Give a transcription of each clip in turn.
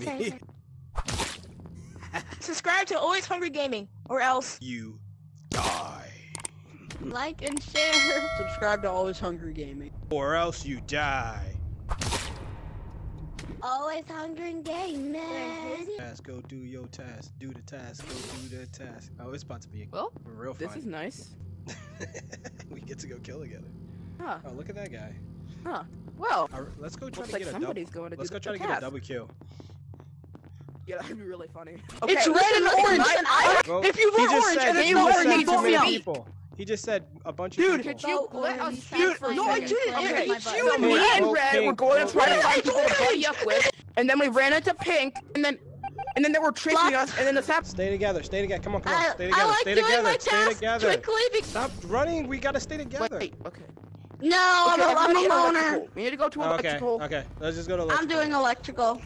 Me. Subscribe to Always Hungry Gaming, or else You die. like and share. Subscribe to Always Hungry Gaming. Or else you die. Always hungry gaming. Task, go do your task. Do the task. Go do the task. Oh, it's about to be Well, real this is nice. we get to go kill together. Huh. Oh, look at that guy. Huh. Well, All right, let's go try to like get a double. somebody's going to Let's do go the try to get a double kill. Yeah, that'd be really funny. It's red and orange, and I- I. Well, If you he vote just orange said, and he it's just not said orange, too vote me out. people. He just said a bunch of Dude, people. Could you let us Dude, no, I didn't. Okay, it's you and me and Red were pink, going to try to pink. find people to buddy up with, and then we ran into Pink, and then, and then they were chasing us, and then the sap. Stay together. Stay together. Come on, come on. I, Stay I together. like stay doing together. my stay together. quickly. Be- Stop running. We gotta stay together. Wait, okay. no, I'm, okay a, I'm a get loner. We need to go to electrical. Okay. okay. Let's just go to. electrical. I'm doing electrical.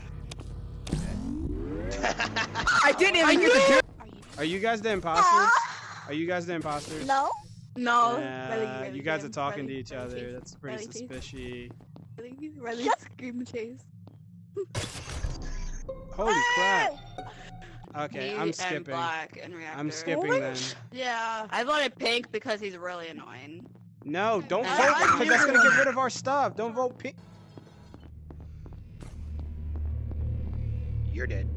I didn't even get to do. Are you guys the imposters? Are you guys the imposters? no. No. Nah, Really, you guys are really, talking to each really other. chase. That's pretty Really chase. suspicious. Really, really Shut- scream and chase. Holy crap. Okay, Me I'm and skipping. Black and Reactor. I'm skipping then. Yeah. I voted Pink because he's really annoying. No, don't I- vote I because that's gonna get rid of our stuff. Don't vote pink. You're dead.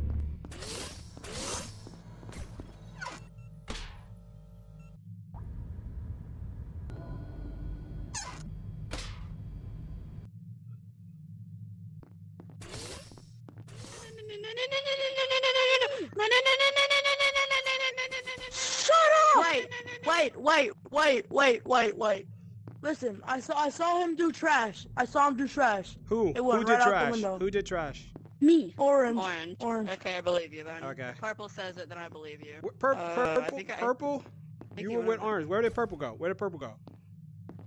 Shut up! Wait, wait, wait, wait, wait, wait, wait. Listen, I saw I saw him do trash. I saw him do trash. Who? It went Who did right out the trash? window. Who did trash? Me. Orange. Orange. Orange. Okay, I believe you then. Okay. Purple says it, then I believe you. Wh- Pur- Uh, purple. think I- purple. think You you were with orange. Where did purple go? Where did purple go?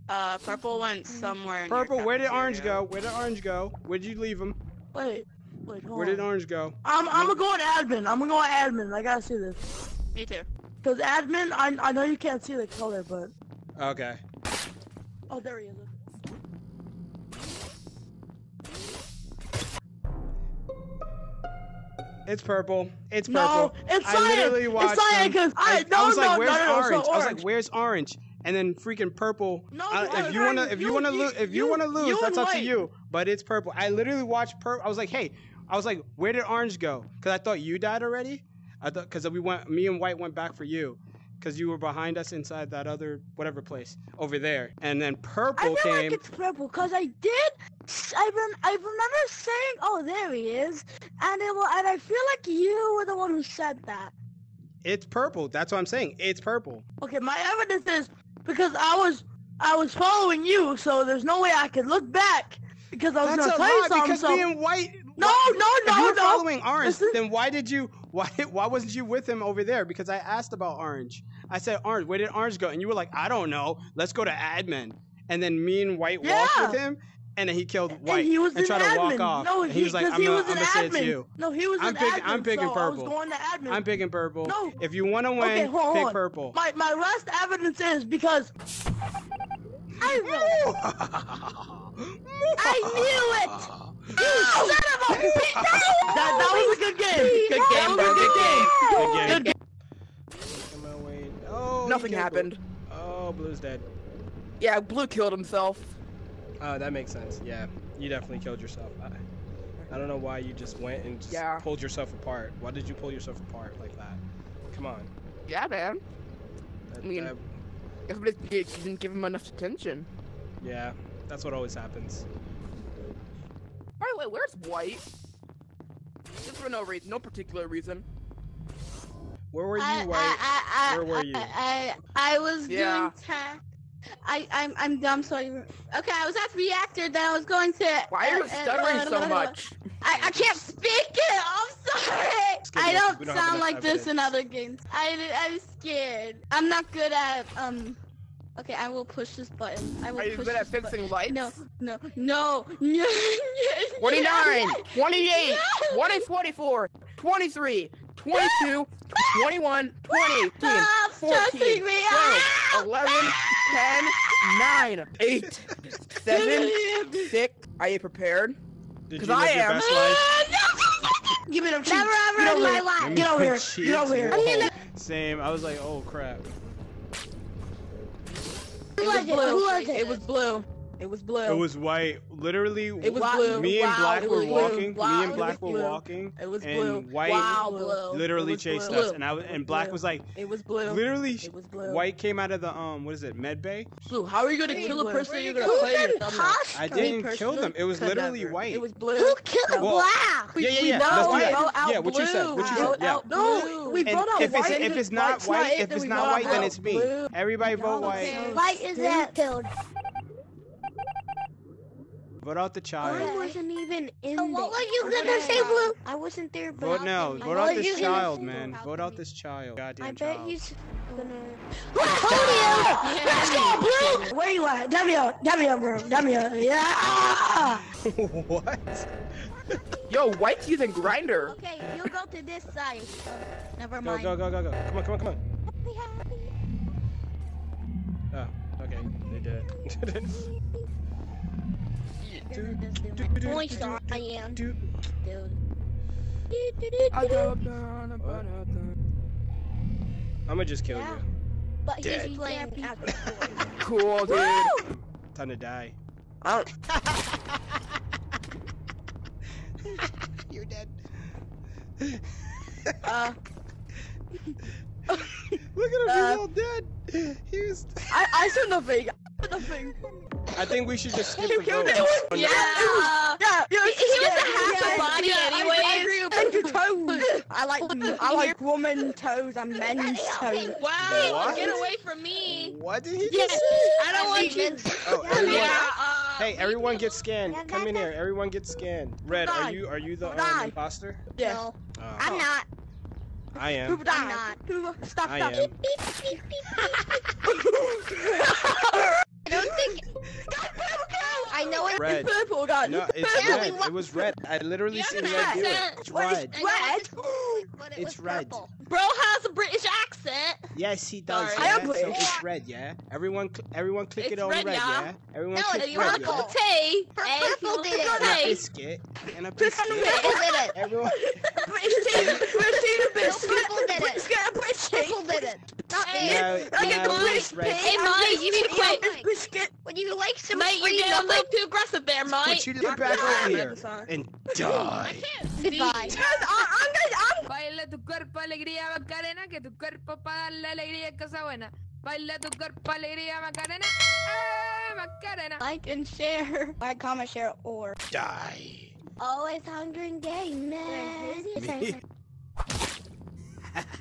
Uh, purple went somewhere. Purple. Where did orange go? Where did orange go? Where did you leave him? Wait, wait, hold Where did orange go? I'm I'm gonna go on admin. I'm gonna go on admin. I gotta see this. Me too. Cause admin, I I know you can't see the color, but Okay. oh there he is. It's purple. It's purple. No, it's I cyan. literally watched It's cyan because I, no I was no like, no "Where's no no, orange?" so I was like, "Where's orange?" And then freaking purple. No, I- no, if you wanna, if you, you- wanna you- lose, if you, you- wanna lose, you that's up to you. But it's purple. I literally watched purple. I was like, "Hey," I was like, "Where did orange go?" Because I thought you died already. I thought because we went, me and white went back for you. Because you were behind us inside that other whatever place over there, and then purple I feel came. like it's purple because I did. I rem- I remember saying, "Oh, there he is," and it will, and I feel like you were the one who said that. It's purple. That's what I'm saying. It's purple. Okay, my evidence is because I was I was following you, so there's no way I could look back because I was gonna a tell you something. because So and white. no, why- no, if you no, were no. following Orange, Listen. then why did you why why wasn't you with him over there? Because I asked about Orange. I said Orange, where did Orange go? And you were like, I don't know. Let's go to admin. And then me and White walked with him, and then he killed White and he was and tried admin. to walk off. No, and he, was like, 'cause I'm he gonna, was I'm an gonna say it's admin. you. No, he was I'm an pick- admin. I'm picking so I was purple. going to admin. I'm picking purple. No. If you want to win, Okay, hold pick on. purple. My my last evidence is because I I knew it. You son of a bitch! That, that was a good game. Good game, bro. Good game. Good game. Good game. Am I waiting? Oh, Nothing happened. Blue. Oh, Blue's dead. Yeah, Blue killed himself. Oh, that makes sense. Yeah, you definitely killed yourself. I, I don't know why you just went and just Yeah. pulled yourself apart. Why did you pull yourself apart like that? Come on. Yeah, man. That- I mean- that- Everybody didn't give him enough attention. yeah, that's what always happens. By the way, where's White? Just for no reason, no particular reason. Where were you, I, White? I, I, Where were you? I, I, I was Yeah. doing task. I, I'm, I'm dumb, so I, okay, I was at reactor, then I was going to. Why are you uh, stuttering uh, so much? I, I can't speak it. I'm sorry. I don't don't sound enough like this in other games. I, I'm scared. I'm not good at um. Okay, I will push this button. I will Are you push good at this button. lights? No, no, no, no. 29, 28, Yes. 20, 24, 23, 22, 21, 20, 18, 14, 12, 11, 10, 9, 8, 7, 6. Are you prepared? Because I am- best life? Uh, no. Give me them cheeks. Never ever Get in my life. Get over here. Get over here. whoa. Same. I was like, oh crap. It was was it? blue. Who was it? It was blue. It was blue. It was white. Literally, It was Wow. blue. me and Wow, Black it were was blue. walking. Wow, me and it Black was were blue. walking. It was and blue. White wow, blue. literally It was chased blue. us, and I was, It and was Black blue. was like, It was blue. literally, It was blue. White came out of the um, what is it, med bay? Blue. How are you gonna kill a Blue. person you're gonna Who's play in your an thumbnail? imposter? I Me didn't kill them. It was could literally never. white. It was blue. Who killed Well- Black? Yeah, yeah, We yeah. know, That's we why. brought out Yeah, what you said. blue. What you We said. brought Yeah. out No, blue. we And brought out if it's white. if it's not White's white, it, if then it's we not brought white, then out it's me. blue. Everybody vote Y'all white. okay. White is that killed? Vote out the child. I wasn't even in So what were you gonna say, Blue? I wasn't there, but Vote no. Vote out was this child, man. Vote out this child. Goddamn I bet child. he's gonna. I told you. Let's go, Blue. Where you at? W, W, bro. W. Yeah. what? Yo, White's using grinder. Okay, you go to this side. Oh, never Go, mind. go, go, go, go. Come on, come on, come on. Happy, happy. Oh, okay. They did it. Only star I am, Do- dude. I'ma just kill Yeah. you. But Dead. he's playing at the Cool, dude. Time to die. I don't. You're dead. Uh, Look at him, Uh, he's all dead. He was... I I said nothing. I said nothing. I think we should just skip the killed vote. it. Yeah. Yeah, yeah. He- he was a half yeah, a body yeah, I- anyways. I agree with Thank you, you. toes. I like I like woman toes and men's toes. Wow, What? get away from me. What did he Yes, just say? I don't want you. Oh, everyone. Yeah, uh, Hey, everyone get scanned. Come in here. Everyone get scanned. Red, are you are you the Who um, imposter? Yeah. No, Oh, I'm not. I Who am. died? not. Who? Stop, I stop. am. I don't think. I know it. Red. Purple guy. No, it's Yeah, red. It was red. I literally Yeah, seen but red do it. accent. It's What is red. I know red? it's, but it It's was red. purple. Bro has a British accent. Yes, he does. Sorry. Yeah? I am so British. it's red, yeah. Everyone, cl- everyone, click It's it on red, red, yeah. yeah. Everyone, No, click it's red, purple. yeah. Tea. Pur- Hey, purple you did look it. at And a Tate. biscuit. And a Click on the biscuit. Purple did it. Everyone. British team. British team. British No, purple did it. British team. British team. Purple did it. Not me. No, I get the no, British it's red. pig. Hey, I'm Molly, British you need to pig. quit. I'm Biscuit. Would you like some Mate, you're free getting a little too aggressive there, Put mate. you get back over here and die. Goodbye. Guys, I- I'm gonna. I'm Baila tu cuerpo alegría Macarena, que tu cuerpo para darle alegría es cosa buena. Baila tu cuerpo alegría Macarena, eh Macarena. Like and share. Like, comment, share, or. Die. Always hungry and gay, man. Me.